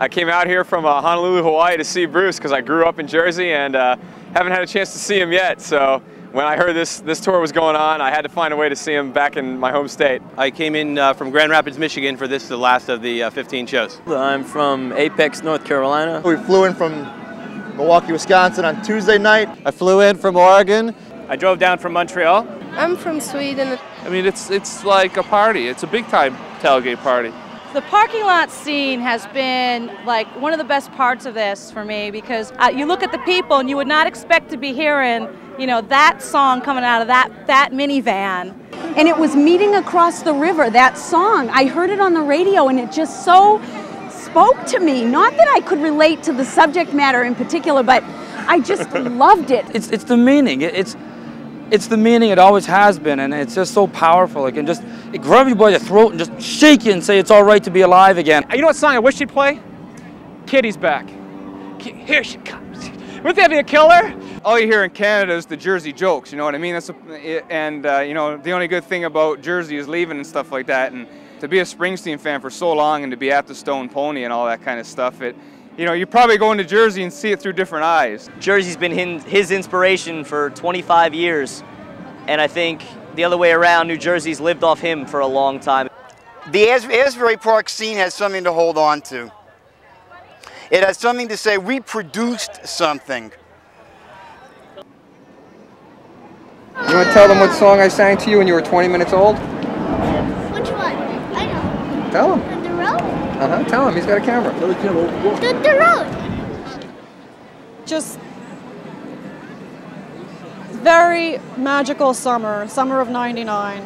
I came out here from uh, Honolulu, Hawaii to see Bruce because I grew up in Jersey and uh, haven't had a chance to see him yet. So when I heard this, this tour was going on, I had to find a way to see him back in my home state. I came in uh, from Grand Rapids, Michigan for this, the last of the uh, 15 shows. I'm from Apex, North Carolina. We flew in from Milwaukee, Wisconsin on Tuesday night. I flew in from Oregon. I drove down from Montreal. I'm from Sweden. I mean, it's it's like a party. It's a big time tailgate party. The parking lot scene has been like one of the best parts of this for me because uh, you look at the people and you would not expect to be hearing, you know, that song coming out of that that minivan. And it was meeting across the river. That song, I heard it on the radio, and it just so spoke to me. Not that I could relate to the subject matter in particular, but I just loved it. It's it's the meaning. It's it's the meaning it always has been, and it's just so powerful. It can just it grab you by the throat and just shake you and say it's all right to be alive again. You know what song I wish she'd play? Kitty's back. Here she comes. Wouldn't that be a killer? All you hear in Canada is the Jersey jokes, you know what I mean? That's a, and uh, you know the only good thing about Jersey is leaving and stuff like that. And to be a Springsteen fan for so long and to be at the Stone Pony and all that kind of stuff, it you know, you're probably go into Jersey and see it through different eyes. Jersey's been his inspiration for 25 years, and I think the other way around, New Jersey's lived off him for a long time. The Asbury Park scene has something to hold on to. It has something to say, we produced something. You want to tell them what song I sang to you when you were 20 minutes old? Which one? I know. Tell them. Uh-huh, tell him, he's got a camera. The, the road. Just very magical summer, summer of 99.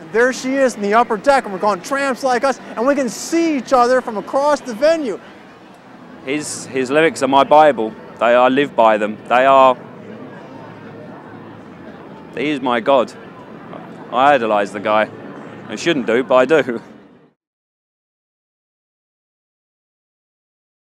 And there she is in the upper deck, and we're going tramps like us, and we can see each other from across the venue. His, his lyrics are my Bible. They I live by them. They are, he is my God. I idolize the guy. I shouldn't do, but I do.